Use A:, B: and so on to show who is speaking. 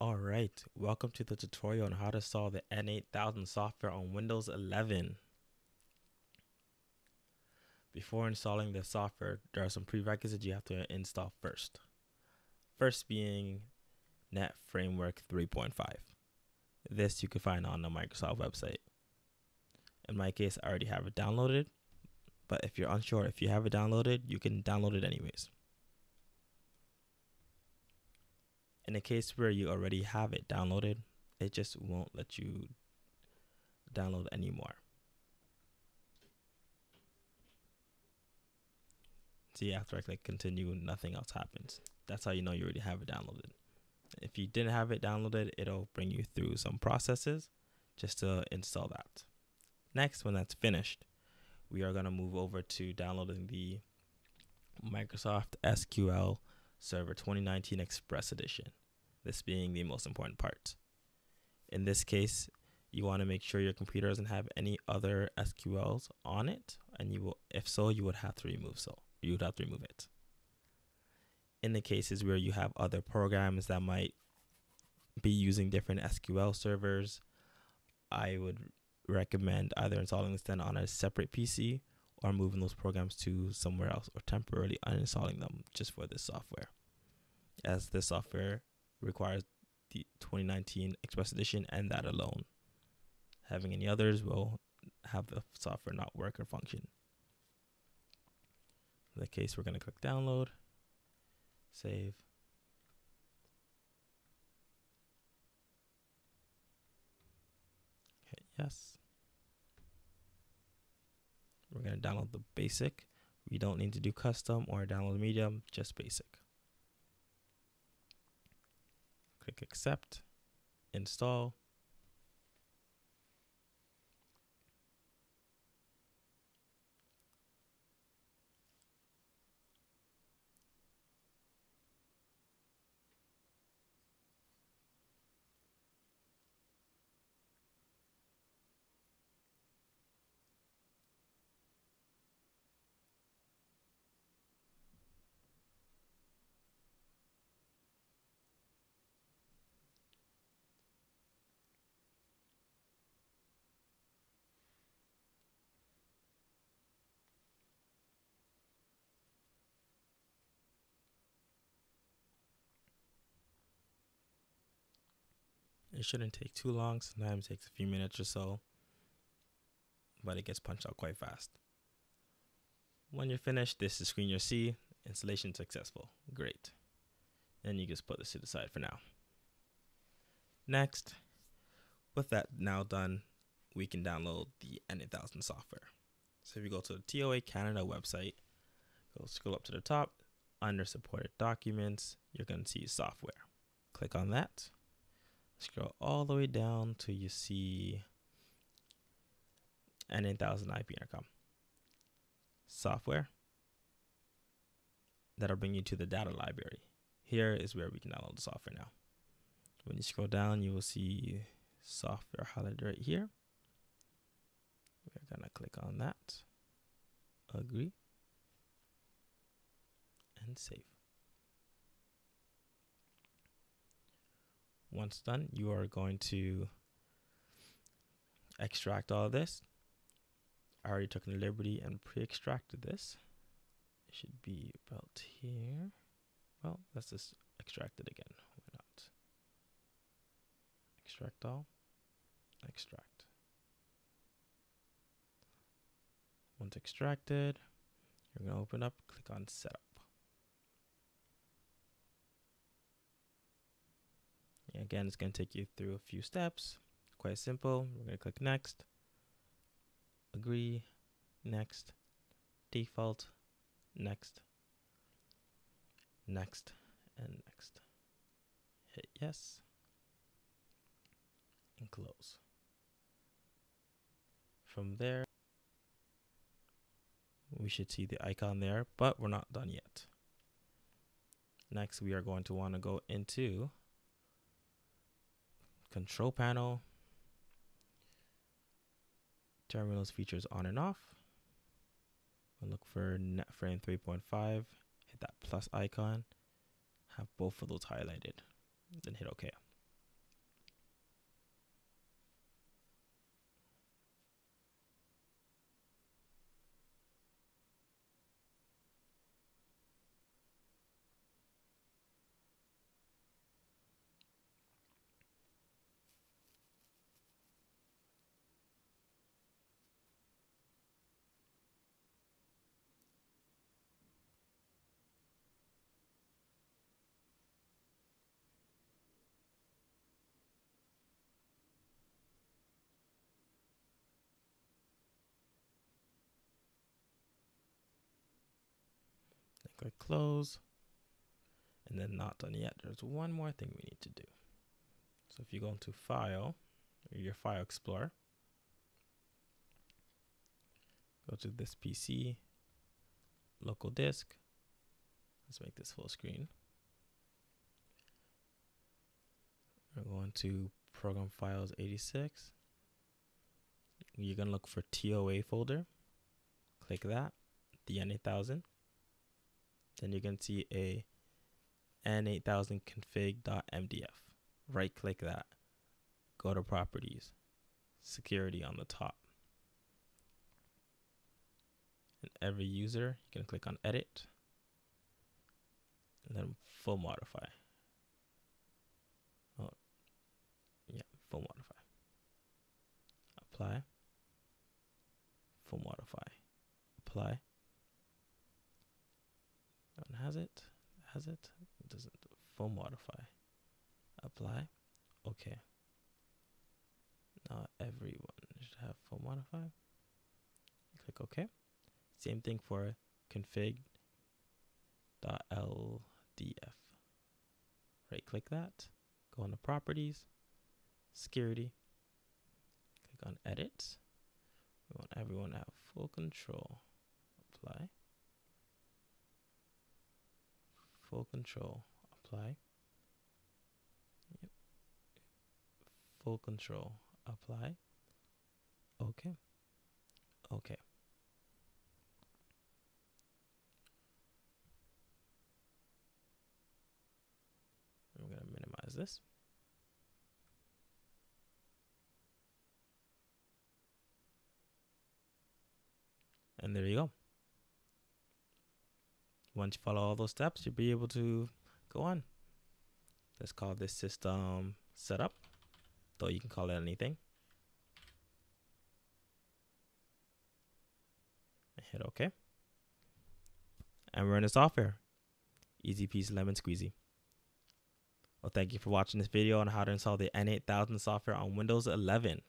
A: Alright, welcome to the tutorial on how to install the N8000 software on Windows 11. Before installing the software, there are some prerequisites you have to install first. First being Net Framework 3.5. This you can find on the Microsoft website. In my case, I already have it downloaded, but if you're unsure if you have it downloaded, you can download it anyways. In a case where you already have it downloaded, it just won't let you download anymore. See, after I click continue, nothing else happens. That's how you know you already have it downloaded. If you didn't have it downloaded, it'll bring you through some processes just to install that. Next, when that's finished, we are going to move over to downloading the Microsoft SQL Server 2019 Express Edition, this being the most important part. In this case, you want to make sure your computer doesn't have any other SQLs on it, and you will, if so, you would have to remove so you would have to remove it. In the cases where you have other programs that might be using different SQL servers, I would recommend either installing this then on a separate PC or moving those programs to somewhere else or temporarily uninstalling them just for this software. As this software requires the 2019 Express Edition and that alone. Having any others will have the software not work or function. In that case, we're going to click download, save. Yes. We're going to download the basic. We don't need to do custom or download medium, just basic. Click accept, install. It shouldn't take too long. Sometimes it takes a few minutes or so, but it gets punched out quite fast. When you're finished, this is the screen you'll see. Installation successful. Great. Then you just put this to the side for now. Next, with that now done, we can download the N8000 software. So if you go to the TOA Canada website, go scroll up to the top, under supported documents, you're going to see software. Click on that. Scroll all the way down till you see N8000 IP intercom. Software. That'll bring you to the data library. Here is where we can download the software now. When you scroll down, you will see software highlighted right here. We're gonna click on that, agree, and save. Once done, you are going to extract all of this. I already took the liberty and pre-extracted this. It should be about here. Well, let's just extract it again. Why not? Extract all. Extract. Once extracted, you're going to open up, click on setup. Again, it's going to take you through a few steps. Quite simple. We're going to click next, agree, next, default, next, next, and next. Hit yes and close. From there, we should see the icon there, but we're not done yet. Next, we are going to want to go into control panel, turn Windows features on and off. We'll look for NetFrame 3.5, hit that plus icon, have both of those highlighted, then hit OK. Click close. And then not done yet. There's one more thing we need to do. So if you go into file, your file explorer, go to this PC, local disk. Let's make this full screen. We're going to program files 86. You're going to look for TOA folder. Click that, the N8000. Then you can see a N8000 config.mdf. Right click that. Go to properties. Security on the top. And every user, you can click on edit. And then full modify. Oh, yeah, full modify. Apply. Full modify. Apply. Has it. Has it? It doesn't. Full modify. Apply. Okay. Now everyone should have full modify. Click OK. Same thing for config.ldf. Right click that. Go on to properties, security. Click on edit. We want everyone to have full control. Apply. Full control. Apply. Yep. Full control. Apply. Okay. Okay. I'm going to minimize this. And there you go. Once you follow all those steps, you'll be able to go on. Let's call this system setup, though you can call it anything. Hit OK. And we're in the software. Easy peasy lemon squeezy. Well, thank you for watching this video on how to install the N8000 software on Windows 11.